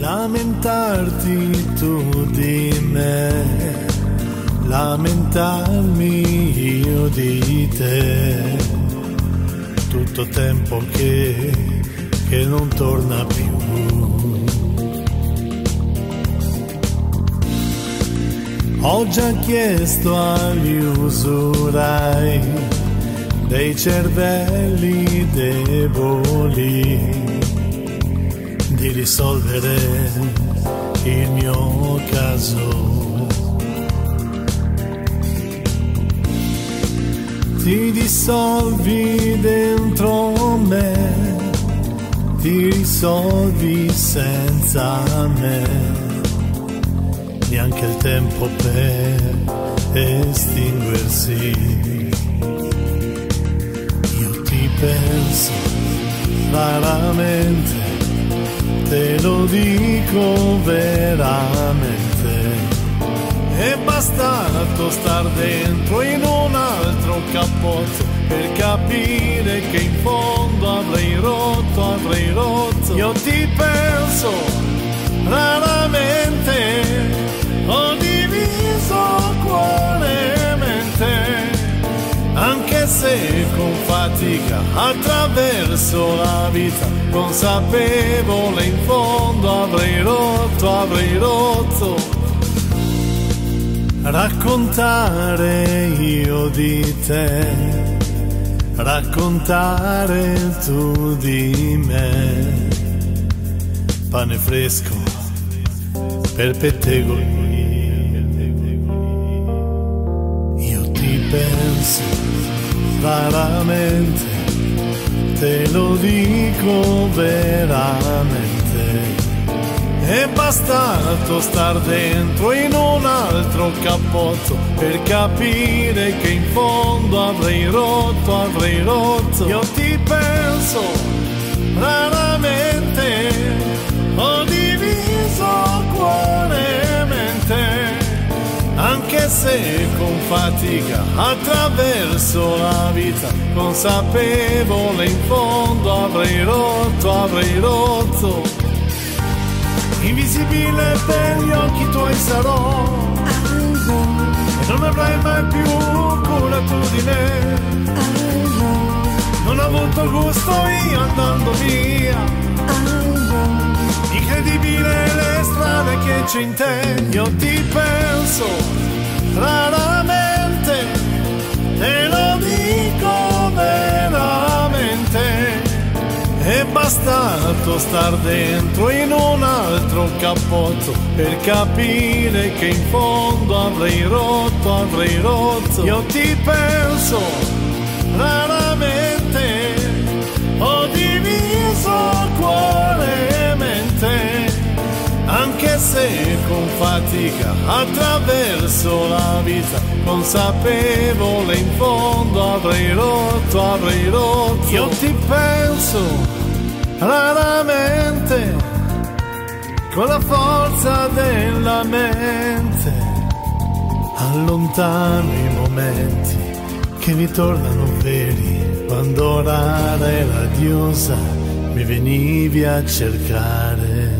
lamentarti tu di me, lamentarmi io di te, tutto tempo che, che non torna più. Ho già chiesto agli usurai dei cervelli deboli risolvere il mio caso. Ti dissolvi dentro me, ti risolvi senza me, neanche il tempo per estinguersi. Io ti penso raramente te lo dico veramente. È bastato star dentro in un altro cappotto per capire che in fondo avrei rotto, avrei rotto. Io ti penso raramente, ho diviso cuore e mente, anche se con fatica attraverso la vita consapevole in rotto, avrei rotto. Raccontare io di te, raccontare tu di me. Pane fresco per pettegoli. Io ti penso raramente te lo dico veramente. Bastato star dentro in un altro cappotto per capire che in fondo avrei rotto, avrei rotto. Io ti penso raramente, ho diviso cuore e mente, anche se con fatica attraverso la vita consapevole in fondo avrei rotto, avrei rotto. Invisibile per gli occhi tuoi sarò e non avrai mai più cura tu di me. Non ho avuto gusto io andando via. Incredibile le strade che c'è in te, io ti penso raramente, bastato star dentro in un altro cappotto per capire che in fondo avrei rotto, avrei rotto. Io ti penso raramente, ho diviso cuore e mente, anche se con fatica attraverso la vita, consapevole in fondo avrei rotto, avrei rotto. Io ti penso raramente con la forza della mente allontano i momenti che mi tornano veri. Quando rara e radiosa mi venivi a cercare